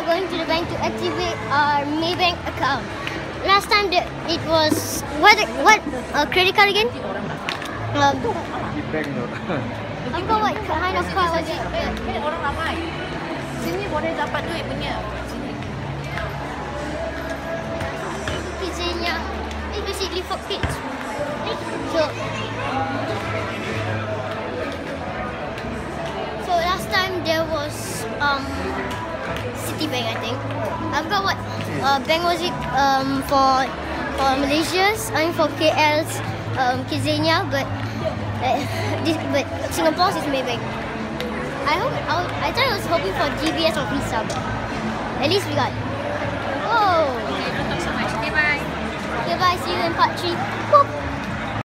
are going to the bank to activate our Maybank account. Last time that it was what what uh, credit card again? Um, what kind of card was it? It's basically for kids. So Citibank, I think. I forgot what uh, bank was it um for for Malaysia's. I mean for KL's um Kidzania, but uh, this but Singapore's is Maybank. I hope I, I thought I was hoping for DBS or Visa, but at least we got. Oh. Okay, tutup so much. Okay, bye. Okay, bye. See you in part three. Whoop.